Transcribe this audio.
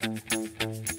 Música